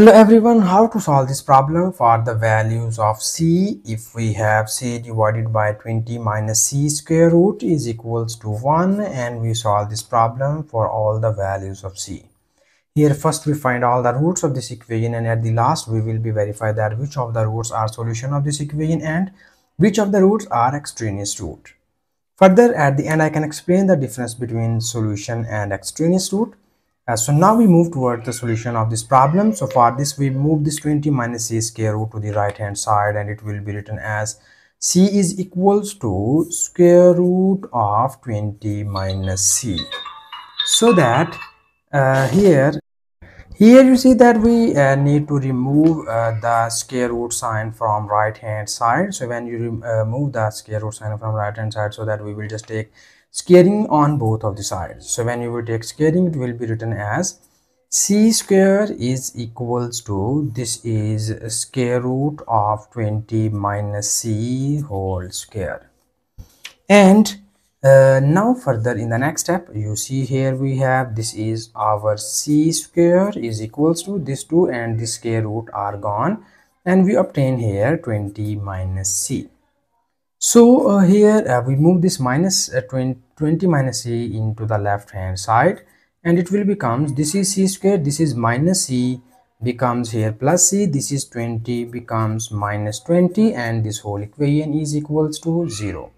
Hello everyone, how to solve this problem for the values of c if we have c divided by 20 minus c square root is equals to 1 and we solve this problem for all the values of c. Here first we find all the roots of this equation and at the last we will be verify that which of the roots are solution of this equation and which of the roots are extraneous root. Further at the end I can explain the difference between solution and extraneous root uh, so now we move towards the solution of this problem. So for this we move this 20 minus c square root to the right hand side and it will be written as c is equals to square root of 20 minus c. So that uh, here here you see that we uh, need to remove uh, the square root sign from right hand side. So when you remove uh, the square root sign from right hand side so that we will just take squaring on both of the sides. So when you will take squaring it will be written as c square is equals to this is square root of 20 minus c whole square. And uh, now further in the next step you see here we have this is our c square is equals to this 2 and this square root are gone. And we obtain here 20 minus c. So uh, here uh, we move this minus, uh, 20, 20 minus c into the left hand side. And it will becomes this is c square this is minus c becomes here plus c this is 20 becomes minus 20 and this whole equation is equals to 0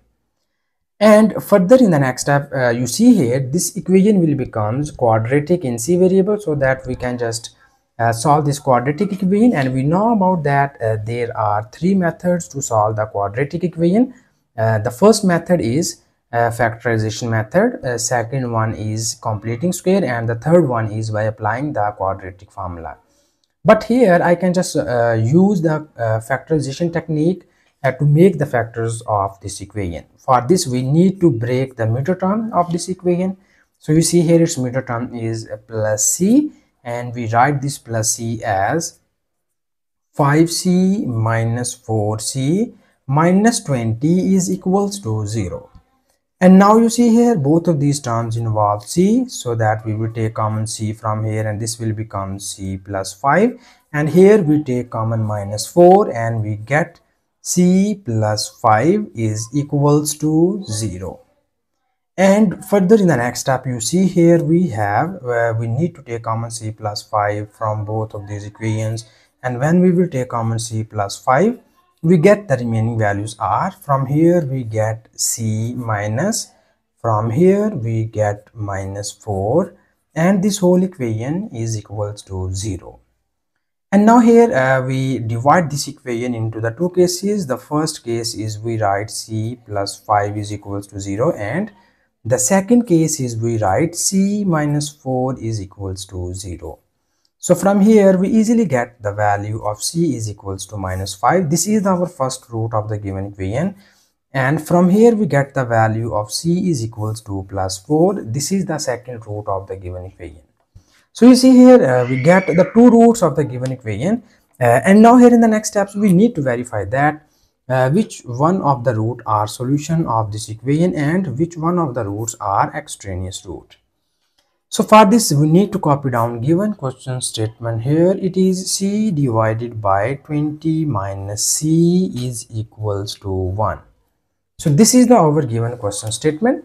and further in the next step uh, you see here this equation will becomes quadratic in c variable so that we can just uh, solve this quadratic equation. And we know about that uh, there are three methods to solve the quadratic equation. Uh, the first method is uh, factorization method. Uh, second one is completing square and the third one is by applying the quadratic formula. But here i can just use the factorization technique to make the factors of this equation. For this we need to break the middle term of this equation. So you see here its middle term is plus c and we write this plus c as 5c minus 4c minus 20 is equals to 0 and now you see here both of these terms involve c so that we will take common c from here and this will become c plus 5 and here we take common minus 4 and we get c plus 5 is equals to 0 and further in the next step you see here we have uh, we need to take common c plus 5 from both of these equations. And when we will take common c plus 5 we get the remaining values are from here we get c minus. From here we get minus 4 and this whole equation is equals to 0 and now here uh, we divide this equation into the two cases the first case is we write c plus 5 is equals to 0 and the second case is we write c minus 4 is equals to 0. So from here we easily get the value of c is equals to minus 5. This is our first root of the given equation and from here we get the value of c is equals to plus 4. This is the second root of the given equation. So you see here uh, we get the two roots of the given equation uh, and now here in the next steps we need to verify that uh, which one of the root are solution of this equation and which one of the roots are extraneous root. So for this we need to copy down given question statement here it is c divided by 20 minus c is equals to 1. So this is the our given question statement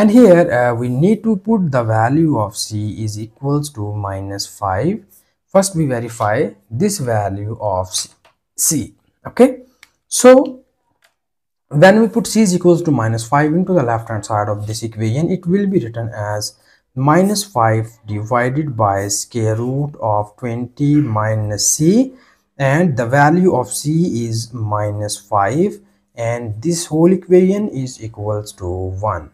and here uh, we need to put the value of c is equals to minus 5. First we verify this value of c okay? So when we put c is equals to minus 5 into the left hand side of this equation, it will be written as minus 5 divided by square root of 20 minus c. And the value of c is minus 5 and this whole equation is equals to 1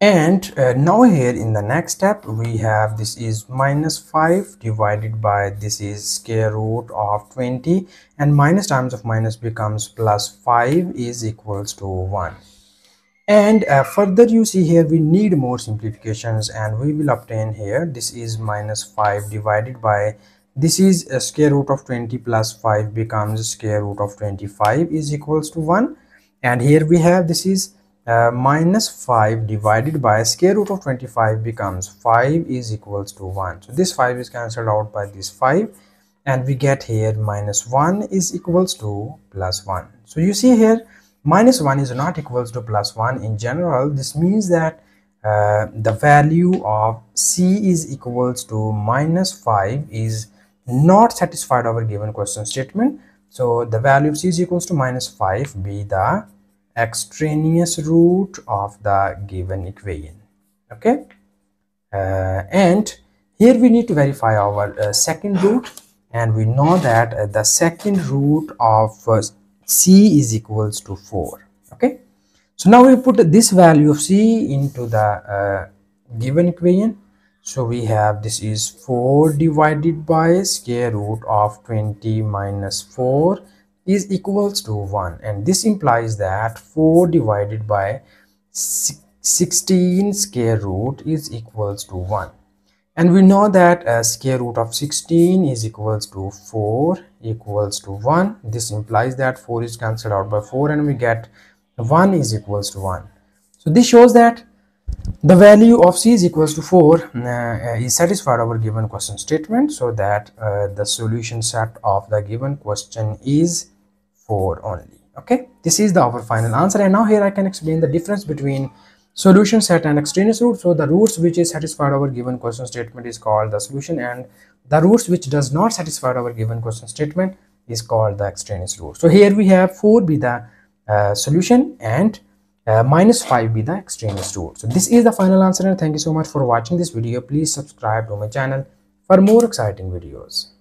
and uh, now here in the next step we have this is minus 5 divided by this is square root of 20 and minus times of minus becomes plus 5 is equals to 1 and uh, further you see here we need more simplifications and we will obtain here this is minus 5 divided by this is a square root of 20 plus 5 becomes square root of 25 is equals to 1 and here we have this is uh, minus 5 divided by square root of 25 becomes 5 is equals to 1 so this 5 is cancelled out by this 5 and we get here minus 1 is equals to plus 1 so you see here minus 1 is not equals to plus 1 in general. This means that uh, the value of c is equals to minus 5 is not satisfied our given question statement. So the value of c is equals to minus 5 be the extraneous root of the given equation okay? Uh, and here we need to verify our uh, second root and we know that uh, the second root of uh, c is equals to 4 okay? So now we put this value of c into the uh, given equation. So we have this is 4 divided by square root of 20 minus 4 is equals to 1 and this implies that 4 divided by 16 square root is equals to 1 and we know that a square root of 16 is equals to 4 equals to 1 this implies that 4 is cancelled out by 4 and we get 1 is equals to 1 so this shows that the value of c is equals to 4 uh, is satisfied our given question statement. So that uh, the solution set of the given question is 4 only okay? This is the our final answer and now here i can explain the difference between solution set and extraneous root. So the roots which is satisfied our given question statement is called the solution and the roots which does not satisfy our given question statement is called the extraneous root. So here we have 4 be the uh, solution and uh, minus 5 be the extraneous root. So this is the final answer and thank you so much for watching this video. Please subscribe to my channel for more exciting videos